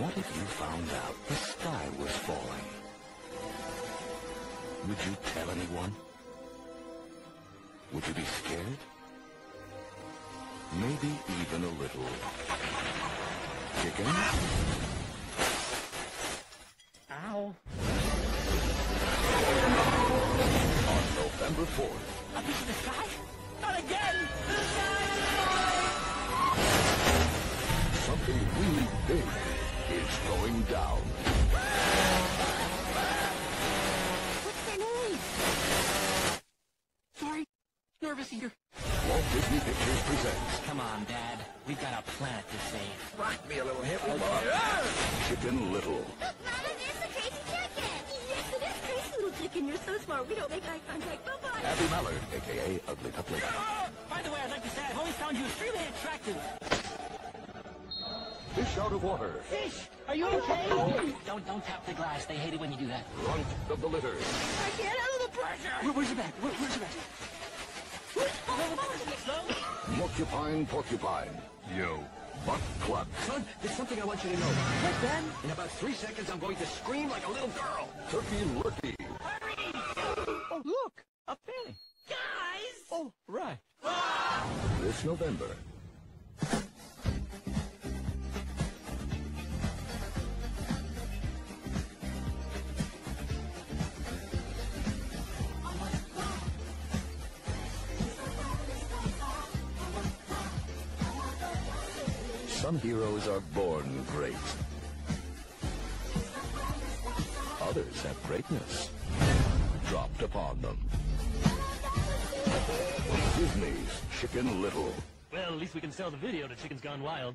What if you found out the sky was falling? Would you tell anyone? Would you be scared? Maybe even a little. Chicken? Going down. What's their name? Sorry. Nervous eater. Walt Disney Pictures presents Come on, Dad. We've got a planet to save. Rock me a little hip Chicken Little. Look, Mama, there's the crazy chicken. Yes, it is crazy, little chicken. You're so smart. We don't make eye contact. Bye-bye. Abby Mallard, a.k.a. Ugly Duckling. By the way, I'd like to say I've always found you extremely attractive. Fish out of water. Fish, are you okay? Don't don't tap the glass. They hate it when you do that. Runt of the litter. I can't handle the pressure. Where, where's your bag? Where, where's your bag? Porcupine, porcupine. Yo. Buck cluck. Son, there's something I want you to know. What, Dad? In about three seconds, I'm going to scream like a little girl. Turkey lurkey. Oh, look, a penny. Guys! Oh, right. This November. Some heroes are born great. Others have greatness dropped upon them. Disney's Chicken Little. Well, at least we can sell the video to Chickens Gone Wild.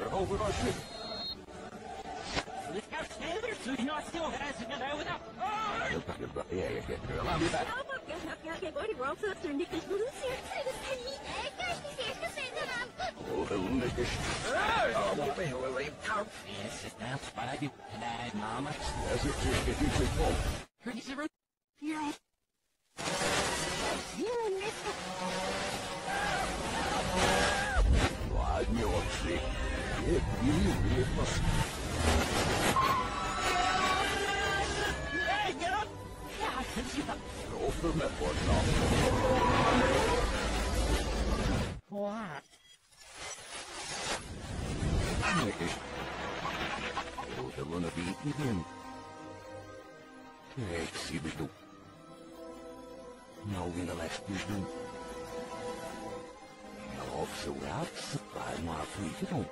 Er over als je. Stand there so you're not still has Network now. What? Oh, the of eating him. De les dus doen. Ja, zo raad, waar maar vliegen doen.